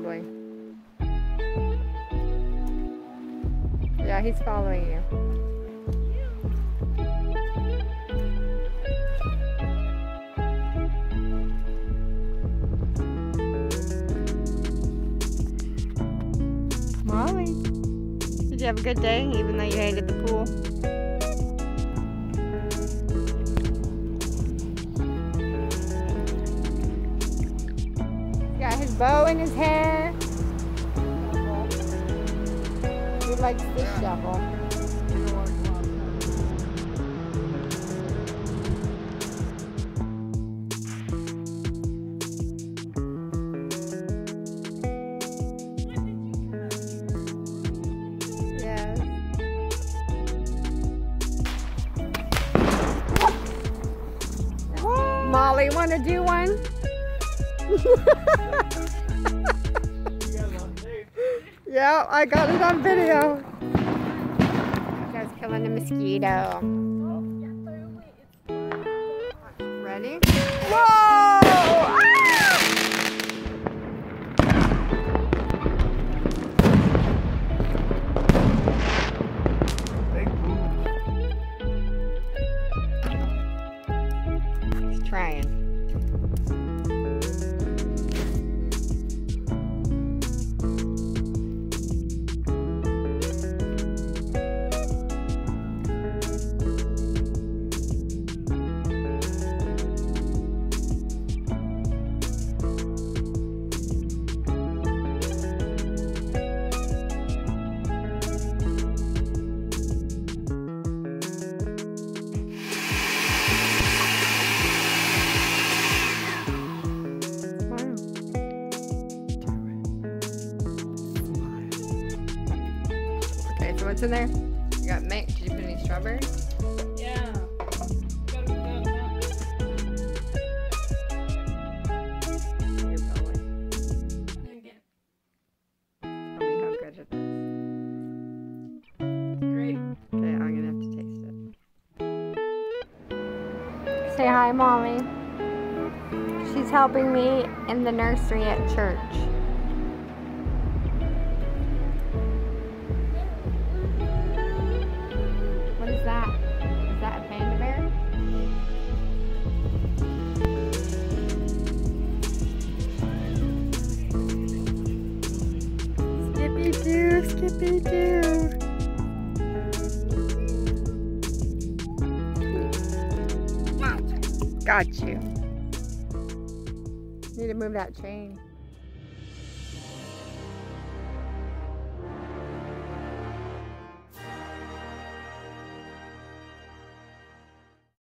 Probably. Yeah, he's following you. Molly, did you have a good day even though you hated the pool? Bow in his hair. He likes this shovel. Yes. Molly, want to do one? yeah, I got it on video. Guy's killing a mosquito. Ready? Whoa! He's trying. Okay, so what's in there? You got mint. Did you put any strawberries? Yeah. Gotta go now. Your belly. Again. Tell me how good it is. Great. Okay, I'm gonna have to taste it. Say hi, mommy. She's helping me in the nursery at church. Got you. Need to move that chain.